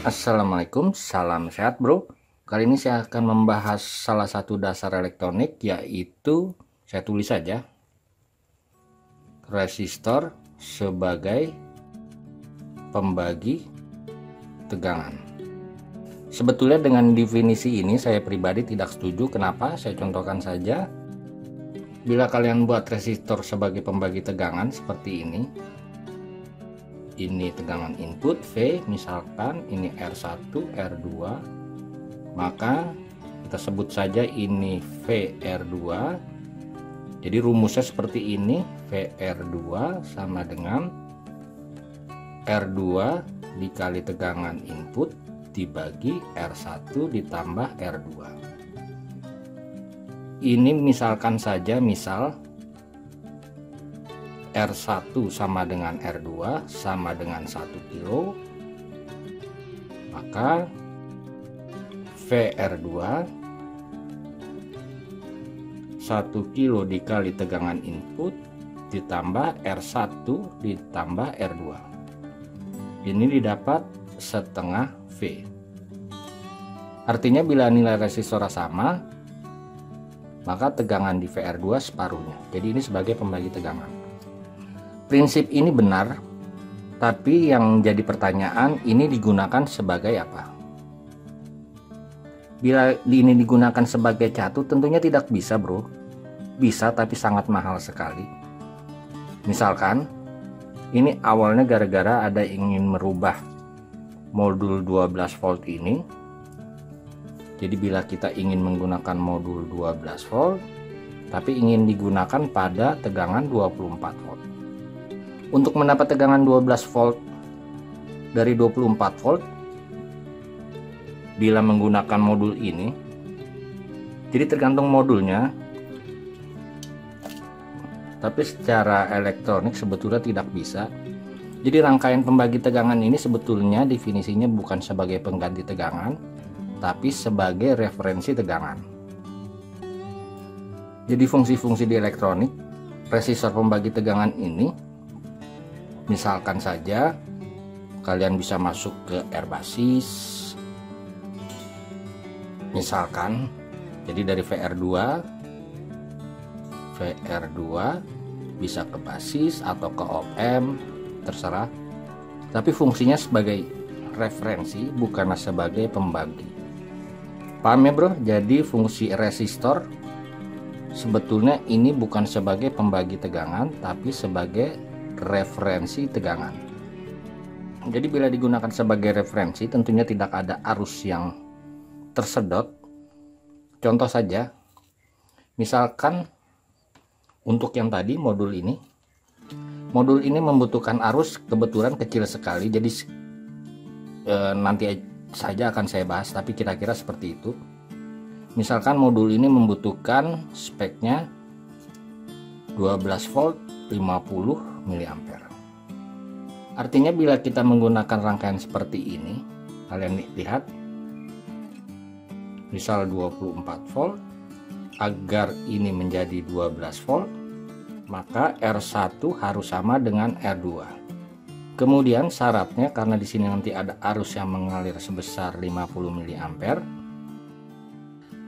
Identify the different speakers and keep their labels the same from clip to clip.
Speaker 1: Assalamualaikum, salam sehat bro. Kali ini saya akan membahas salah satu dasar elektronik yaitu Saya tulis saja Resistor sebagai pembagi tegangan. Sebetulnya dengan definisi ini saya pribadi tidak setuju. Kenapa? Saya contohkan saja. Bila kalian buat resistor sebagai pembagi tegangan seperti ini ini tegangan input V misalkan ini R1 R2 maka kita sebut saja ini VR2 jadi rumusnya seperti ini VR2 sama dengan R2 dikali tegangan input dibagi R1 ditambah R2 ini misalkan saja misal R1 sama dengan R2 sama dengan 1 kilo maka VR2 1 kilo dikali tegangan input ditambah R1 ditambah R2 ini didapat setengah V. Artinya bila nilai resistor sama maka tegangan di VR2 separuhnya. Jadi ini sebagai pembagi tegangan Prinsip ini benar, tapi yang jadi pertanyaan ini digunakan sebagai apa? Bila ini digunakan sebagai catu tentunya tidak bisa bro. Bisa tapi sangat mahal sekali. Misalkan, ini awalnya gara-gara ada ingin merubah modul 12 volt ini. Jadi bila kita ingin menggunakan modul 12 volt, tapi ingin digunakan pada tegangan 24 volt untuk mendapat tegangan 12 volt dari 24 volt bila menggunakan modul ini jadi tergantung modulnya. Tapi secara elektronik sebetulnya tidak bisa. Jadi rangkaian pembagi tegangan ini sebetulnya definisinya bukan sebagai pengganti tegangan tapi sebagai referensi tegangan. Jadi fungsi-fungsi di elektronik resistor pembagi tegangan ini misalkan saja kalian bisa masuk ke air basis misalkan jadi dari VR2 VR2 bisa ke basis atau ke op-amp terserah. Tapi fungsinya sebagai referensi bukanlah sebagai pembagi. Paham ya bro? Jadi fungsi resistor sebetulnya ini bukan sebagai pembagi tegangan tapi sebagai referensi tegangan. Jadi bila digunakan sebagai referensi tentunya tidak ada arus yang tersedot. Contoh saja, misalkan untuk yang tadi modul ini, modul ini membutuhkan arus kebetulan kecil sekali, jadi e, nanti saja akan saya bahas, tapi kira-kira seperti itu. Misalkan modul ini membutuhkan speknya 12 volt 50 mA. Artinya bila kita menggunakan rangkaian seperti ini, kalian lihat misal 24 volt agar ini menjadi 12 volt, maka R1 harus sama dengan R2. Kemudian syaratnya karena di sini nanti ada arus yang mengalir sebesar 50 mA.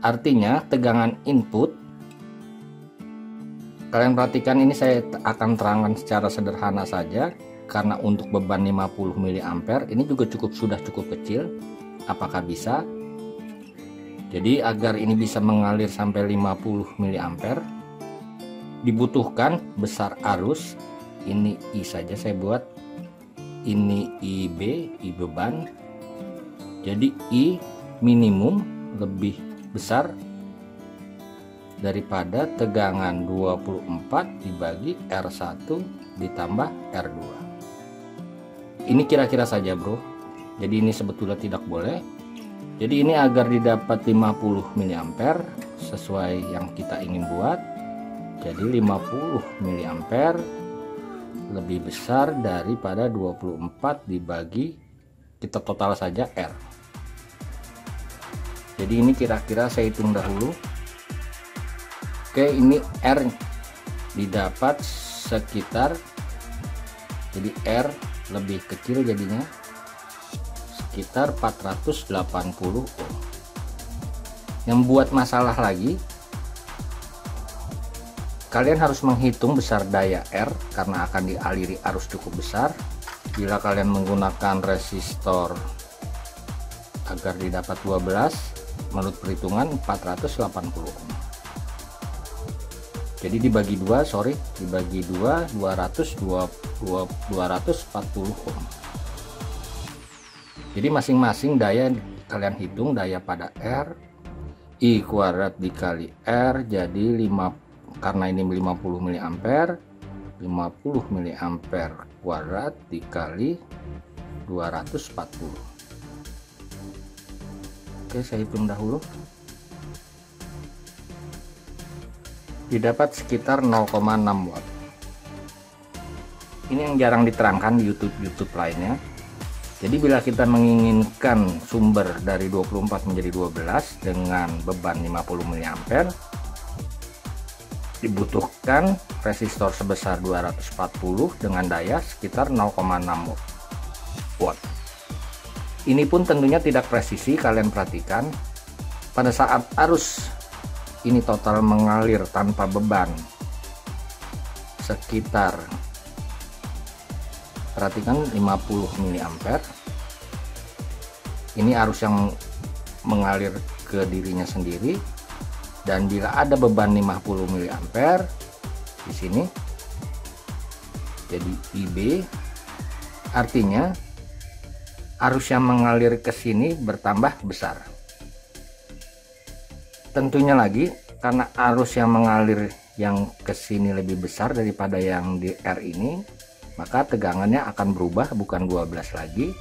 Speaker 1: Artinya tegangan input Kalian perhatikan ini saya akan terangkan secara sederhana saja karena untuk beban 50 mA ini juga cukup sudah cukup kecil. Apakah bisa? Jadi agar ini bisa mengalir sampai 50 mA dibutuhkan besar arus. Ini I saja saya buat. Ini IB, I beban. Jadi I minimum lebih besar daripada tegangan 24 dibagi R1 ditambah R2 ini kira-kira saja bro. Jadi ini sebetulnya tidak boleh. Jadi ini agar didapat 50 mA sesuai yang kita ingin buat. Jadi 50 mA lebih besar daripada 24 dibagi kita total saja R. Jadi ini kira-kira saya hitung dahulu Oke ini R didapat sekitar jadi R lebih kecil jadinya sekitar 480 ohm. Yang buat masalah lagi kalian harus menghitung besar daya R karena akan dialiri arus cukup besar. Bila kalian menggunakan resistor agar didapat 12 menurut perhitungan 480 ohm jadi dibagi dua sorry dibagi dua 220 240 ohm jadi masing-masing daya kalian hitung daya pada R I kuadrat dikali R jadi 5 karena ini 50 mA 50 mA kuadrat dikali 240 oke saya hitung dahulu didapat sekitar 0,6 watt. Ini yang jarang diterangkan di YouTube YouTube lainnya. Jadi bila kita menginginkan sumber dari 24 menjadi 12 dengan beban 50 mA dibutuhkan resistor sebesar 240 dengan daya sekitar 0,6 watt. Ini pun tentunya tidak presisi kalian perhatikan. Pada saat arus ini total mengalir tanpa beban. Sekitar perhatikan 50 mA ini arus yang mengalir ke dirinya sendiri. Dan bila ada beban 50 mA di sini jadi IB artinya arus yang mengalir ke sini bertambah besar tentunya lagi karena arus yang mengalir yang ke sini lebih besar daripada yang di R ini maka tegangannya akan berubah bukan 12 lagi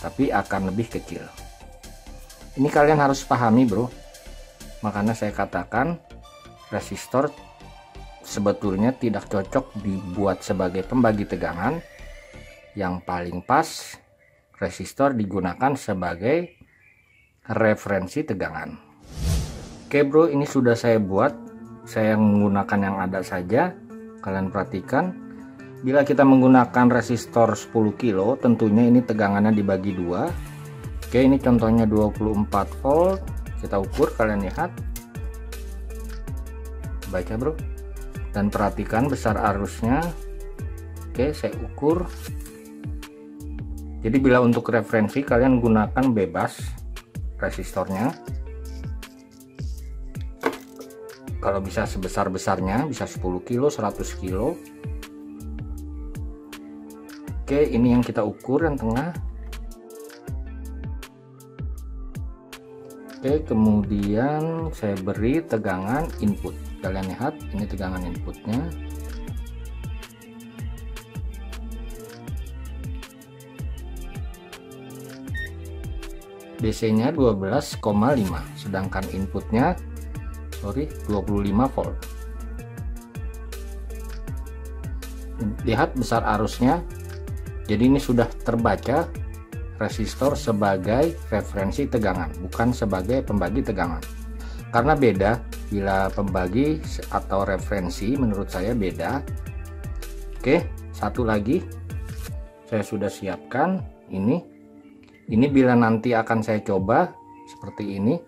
Speaker 1: tapi akan lebih kecil. Ini kalian harus pahami bro. Makanya saya katakan resistor sebetulnya tidak cocok dibuat sebagai pembagi tegangan. Yang paling pas resistor digunakan sebagai referensi tegangan oke bro ini sudah saya buat. Saya menggunakan yang ada saja. Kalian perhatikan. Bila kita menggunakan resistor 10 kilo tentunya ini tegangannya dibagi dua. Oke ini contohnya 24 volt. Kita ukur kalian lihat. Baca bro. Dan perhatikan besar arusnya. Oke saya ukur. Jadi bila untuk referensi kalian gunakan bebas resistornya kalau bisa sebesar-besarnya bisa 10 kilo 100 kilo. Oke ini yang kita ukur yang tengah. Oke kemudian saya beri tegangan input. Kalian lihat ini tegangan inputnya. DC nya 12,5 sedangkan inputnya sorry 25 volt. Lihat besar arusnya. Jadi ini sudah terbaca resistor sebagai referensi tegangan bukan sebagai pembagi tegangan. Karena beda bila pembagi atau referensi menurut saya beda. Oke satu lagi. Saya sudah siapkan ini. Ini bila nanti akan saya coba seperti ini.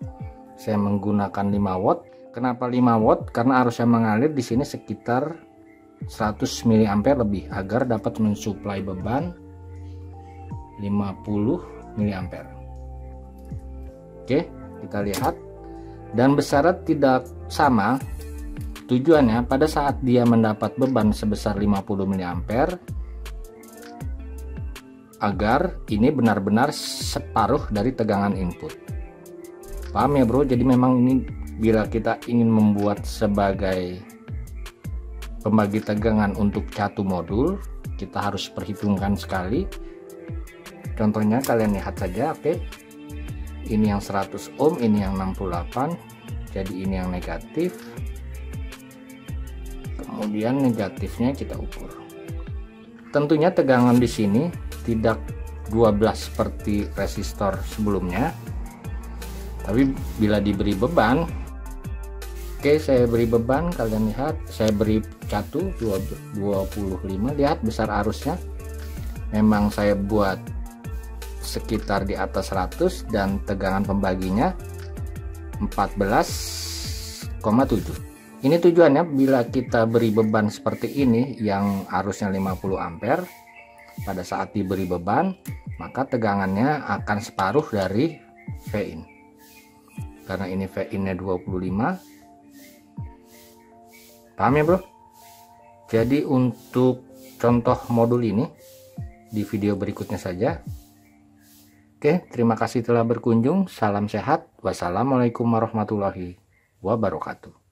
Speaker 1: Saya menggunakan 5 watt kenapa 5 watt? Karena arus yang mengalir di sini sekitar 100 mA lebih agar dapat mensuplai beban 50 mA oke kita lihat. Dan besarnya tidak sama tujuannya. Pada saat dia mendapat beban sebesar 50 mA agar ini benar-benar separuh dari tegangan input. Paham ya bro? Jadi memang ini bila kita ingin membuat sebagai pembagi tegangan untuk satu modul kita harus perhitungkan sekali. Contohnya kalian lihat saja oke? Okay? ini yang 100 ohm ini yang 68 jadi ini yang negatif. Kemudian negatifnya kita ukur. Tentunya tegangan di sini tidak 12 seperti resistor sebelumnya. Tapi bila diberi beban oke saya beri beban kalian lihat. Saya beri catu 25 lihat besar arusnya. Memang saya buat sekitar di atas 100 dan tegangan pembaginya 14,7 ini tujuannya bila kita beri beban seperti ini yang arusnya 50 ampere pada saat diberi beban maka tegangannya akan separuh dari V in. Karena ini V in nya 25 paham ya bro jadi untuk contoh modul ini di video berikutnya saja Oke, terima kasih telah berkunjung. Salam sehat. Wassalamualaikum warahmatullahi wabarakatuh.